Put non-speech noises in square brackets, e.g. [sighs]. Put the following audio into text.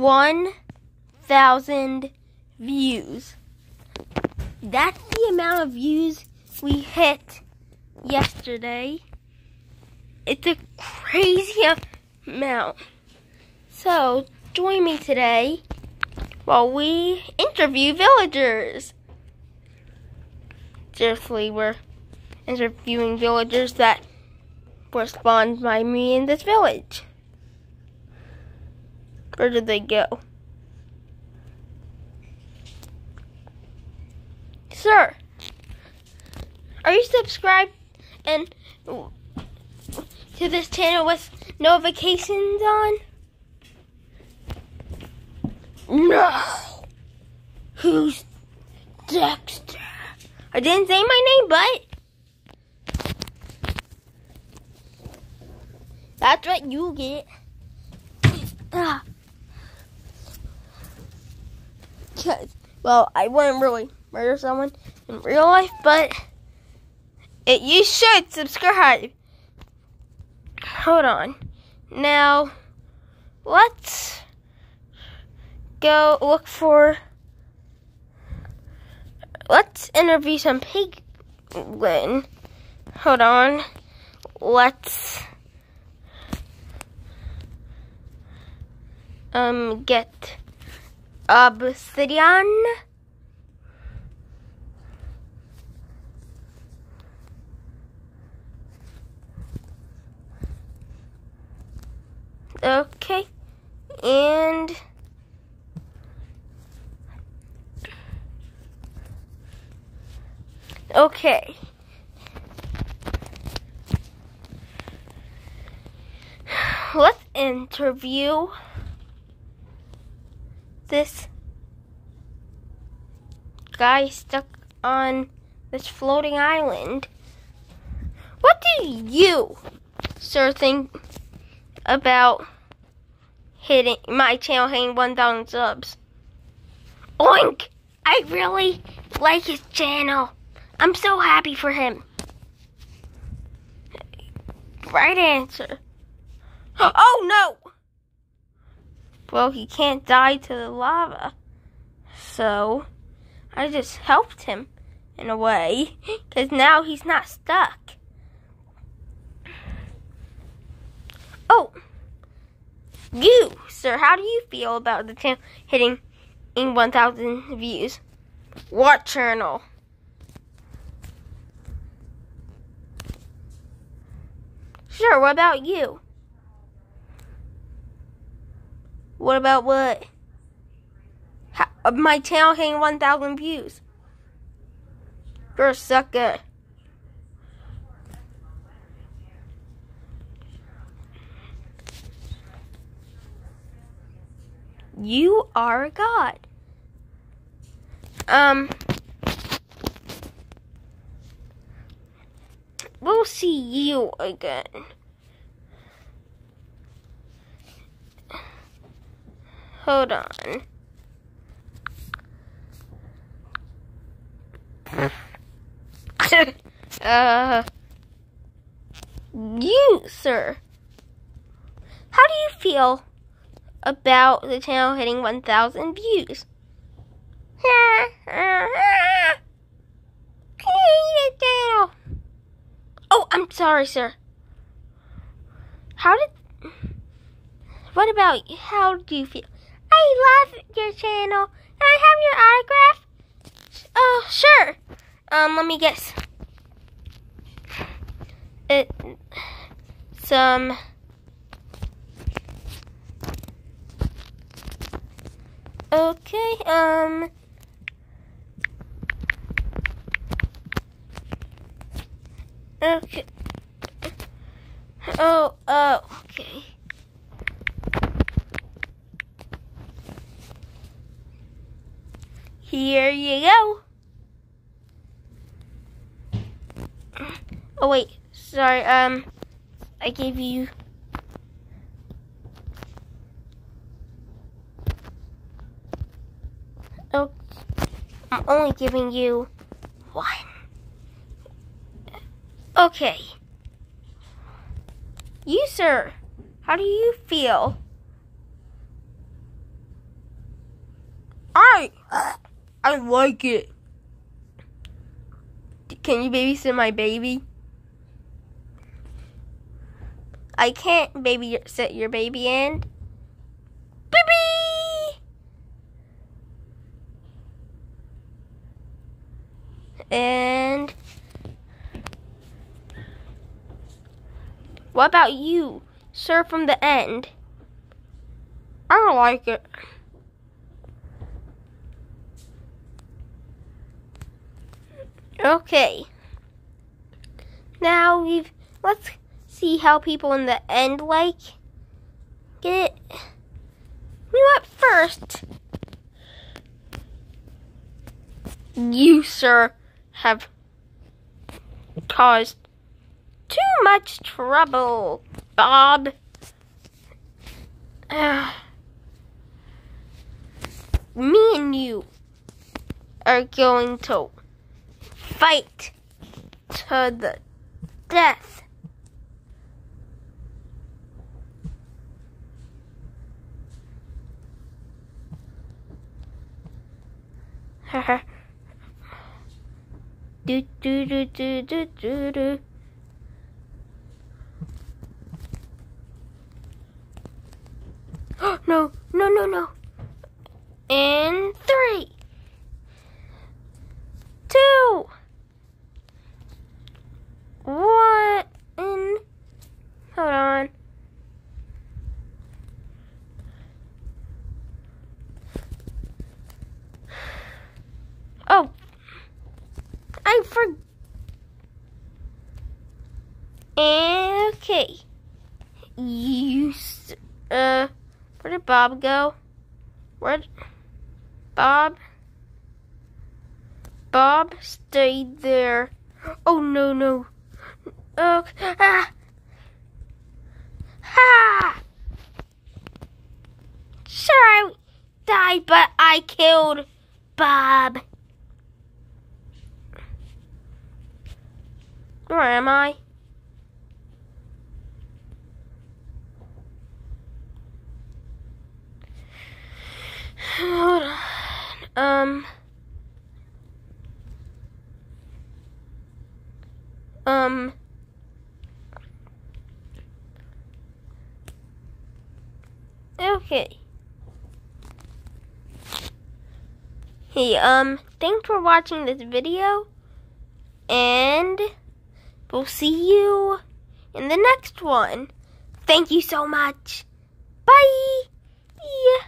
1,000 views. That's the amount of views we hit yesterday. It's a crazy amount. So, join me today while we interview villagers. Seriously, we're interviewing villagers that were spawned by me in this village. Where did they go? Sir, are you subscribed and to this channel with notifications on? No. Who's Dexter? I didn't say my name, but that's what you get. [clears throat] Ah. Cause, well, I wouldn't really murder someone in real life, but it, you should subscribe. Hold on. Now, let's go look for. Let's interview some piglin. Hold on. Let's um get obsidian. Okay, and okay. Let's interview this guy stuck on this floating island. What do you, sir, think about hitting my channel hitting 1,000 subs? Oink! I really like his channel. I'm so happy for him. Right answer. [gasps] Oh no! Well, he can't die to the lava. So, I just helped him in a way, [laughs] because now he's not stuck. Oh, you, sir, how do you feel about the channel hitting in 1,000 views? What channel? Sure, what about you? What about what? How, my channel hitting 1,000 views. You're a sucker. You are a god. Um, we'll see you again. Hold on. [laughs] uh, you, sir. How do you feel about the channel hitting 1,000 views? [laughs] Oh, I'm sorry, sir. How did... What about... How do you feel? I love your channel. Can I have your autograph? Oh, sure. Um, let me guess. It some Okay, um Okay. Oh, oh, okay. Here you go. Oh wait, sorry. Um, I gave you. Oh, I'm only giving you one. Okay. You, sir, how do you feel? Why? I like it. Can you babysit my baby? I can't babysit your baby and baby. And what about you, sir from the end? I don't like it. Okay. Now we've let's see how people in the end like get it. You know first? You, sir, have caused too much trouble, Bob. Uh, [sighs] me and you are going to fight to the death. [laughs] do do do do do do do. no, no, no, no. In three, two, one. In, hold on. Oh, I for. Okay. You, uh, where did Bob go? Where, Bob? Bob stayed there. Oh no no. Oh, ah. Ha! Sure, I died, but I killed Bob. Where am I? Hold on. Um. Um. Okay. Hey, um, thanks for watching this video. And we'll see you in the next one. Thank you so much. Bye. Yeah.